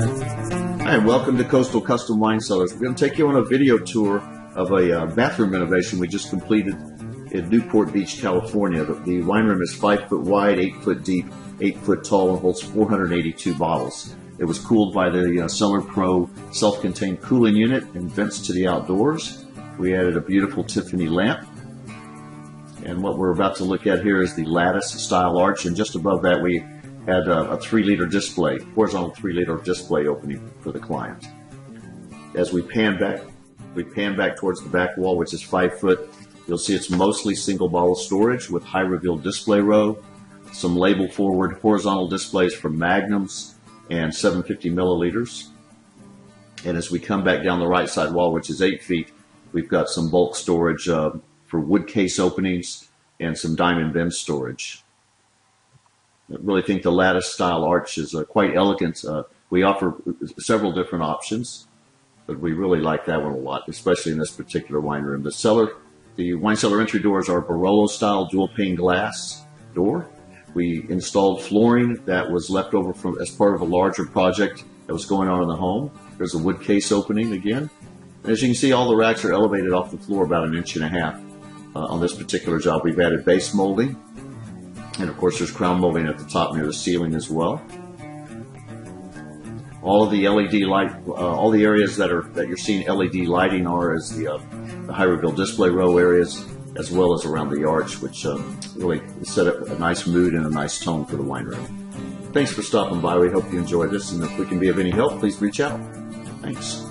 Hi, and welcome to Coastal Custom Wine Cellars. We're going to take you on a video tour of a uh, bathroom renovation we just completed in Newport Beach, California. The, the wine room is five foot wide, eight foot deep, eight foot tall, and holds 482 bottles. It was cooled by the uh, Cellar Pro self-contained cooling unit and vents to the outdoors. We added a beautiful Tiffany lamp. And what we're about to look at here is the lattice style arch, and just above that we had a, a three liter display, horizontal three liter display opening for the client. As we pan back, we pan back towards the back wall, which is five foot. You'll see it's mostly single bottle storage with high reveal display row, some label forward horizontal displays for magnums and 750 milliliters. And as we come back down the right side wall, which is eight feet, we've got some bulk storage uh, for wood case openings and some diamond bin storage. Really think the lattice style arch is uh, quite elegant. Uh, we offer several different options, but we really like that one a lot, especially in this particular wine room. The cellar, the wine cellar entry doors are Barolo style dual pane glass door. We installed flooring that was left over from as part of a larger project that was going on in the home. There's a wood case opening again. As you can see, all the racks are elevated off the floor about an inch and a half. Uh, on this particular job, we've added base molding and of course, there's crown molding at the top near the ceiling as well. All of the LED light, uh, all the areas that are that you're seeing LED lighting are as the, uh, the high display row areas, as well as around the arch, which um, really set up a nice mood and a nice tone for the wine room. Thanks for stopping by. We hope you enjoyed this, and if we can be of any help, please reach out. Thanks.